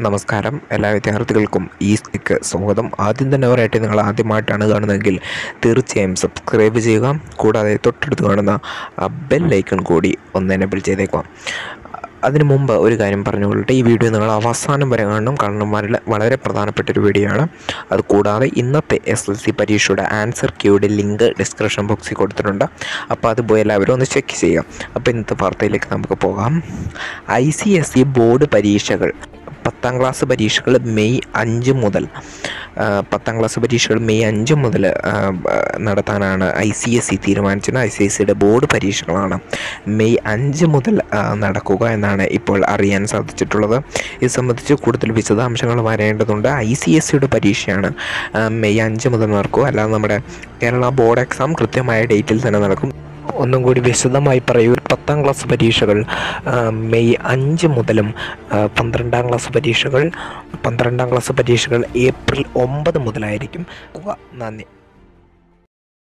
നമസ്കാരം. എല്ലാ വിദ്യാർത്ഥികൾക്കും ഈ സ്റ്റിക്ക് സ്വാഗതം. ആദ്യം തന്നെ പറയട്ടെ നിങ്ങൾ ആദ്യമായിട്ടാണ് കാണുന്നതെങ്കിൽ തീർച്ചയായും സബ്സ്ക്രൈബ് ചെയ്യുക. കൂടാതെ തൊട്ടടുത്ത് കാണുന്ന ബെൽ ഐക്കൺ കൂടി ഒന്ന് എനബിൾ ചെയ്തേക്കാം അതിനു മുമ്പ് ഒരു കാര്യം പറഞ്ഞുകൊള്ളട്ടെ. ഈ വീഡിയോ നിങ്ങൾ അവസാനം വരെ കാണണം. കാരണം വളരെ വളരെ പ്രധാനപ്പെട്ട ഒരു വീഡിയോ ആണ്. അത് കൂടാതെ ഇന്നത്തെ എസ് എൽ സി പരീക്ഷയുടെ ആൻസർ ക്യൂയുടെ ലിങ്ക് ഡിസ്ക്രിപ്ഷൻ ബോക്സിൽ കൊടുത്തിട്ടുണ്ട്. അപ്പോൾ അത് പോയി എല്ലാവരും ഒന്ന് ചെക്ക് ചെയ്യുക. അപ്പോൾ ഇന്നത്തെ വാർത്തയിലേക്ക് നമുക്ക് പോകാം. ഐ എസ് ബോർഡ് പരീക്ഷകൾ. പത്താം ക്ലാസ് പരീക്ഷകൾ മെയ് അഞ്ച് മുതൽ പത്താം ക്ലാസ് പരീക്ഷകൾ മെയ് അഞ്ച് മുതൽ നടത്താനാണ് ഐ സി എസ് സി തീരുമാനിച്ചത് ഐ സി എസ് സിയുടെ ബോർഡ് പരീക്ഷകളാണ് മെയ് അഞ്ച് മുതൽ നടക്കുക എന്നാണ് ഇപ്പോൾ അറിയാൻ സാധിച്ചിട്ടുള്ളത്. ഇത് സംബന്ധിച്ച് കൂടുതൽ വിശദാംശങ്ങൾ വരേണ്ടതുണ്ട്. ഐ സി എസ് സിയുടെ പരീക്ഷയാണ് മെയ് അഞ്ച് മുതൽ നടക്കുക. അല്ലാതെ നമ്മുടെ കേരള ബോർഡ് എക്സാം കൃത്യമായ ഡേറ്റിൽ തന്നെ നടക്കും. ഒന്നും കൂടി വിശദമായി പറയൂ. പത്താം ക്ലാസ് പരീക്ഷകൾ മെയ് അഞ്ച് മുതലും പന്ത്രണ്ടാം ക്ലാസ് പരീക്ഷകൾ പന്ത്രണ്ടാം ക്ലാസ് പരീക്ഷകൾ ഏപ്രിൽ ഒമ്പത് മുതലായിരിക്കും. നന്ദി.